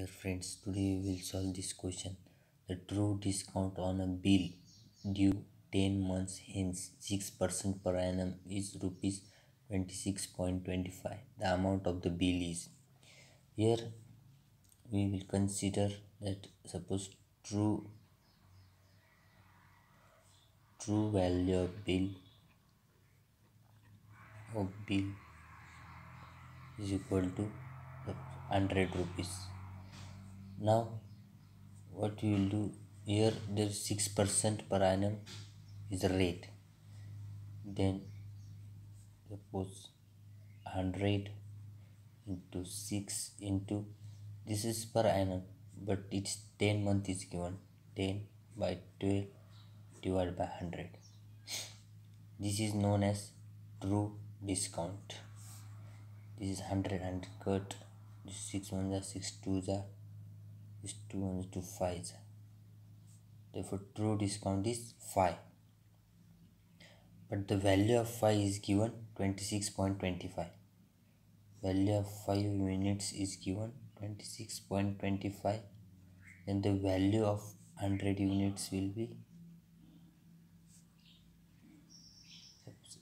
Dear friends, today we will solve this question. The true discount on a bill due 10 months hence 6% per annum is rupees 26.25. The amount of the bill is. Here we will consider that suppose true true value of bill of bill is equal to 100 rupees now what you will do here there is 6% per annum is the rate. Then suppose 100 into 6 into this is per annum but it's 10 month is given 10 by 12 divided by 100 this is known as true discount. This is 100 and cut this 6 1 are 6 2 are is 2 1 to 5 therefore true discount is 5 but the value of 5 is given 26.25 value of 5 units is given 26.25 then the value of 100 units will be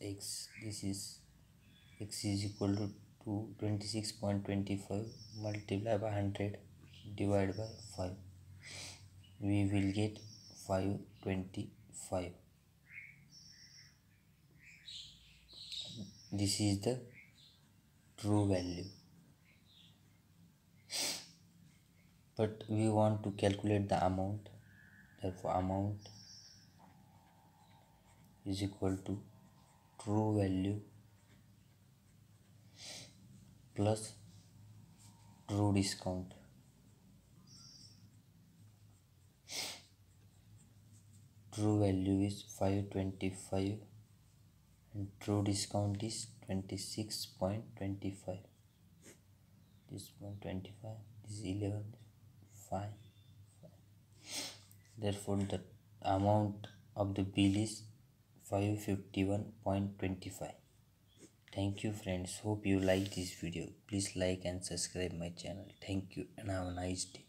x. This is x is equal to 2 26.25 multiplied by 100 divided by 5 we will get 525 this is the true value. But we want to calculate the amount. Therefore amount is equal to true value plus true discount true value is 525 and true discount is 26.25 this 125 this is 11 5, 5 therefore the amount of the bill is 551.25 thank you friends. Hope you like this video. Please like and subscribe my channel. Thank you and have a nice day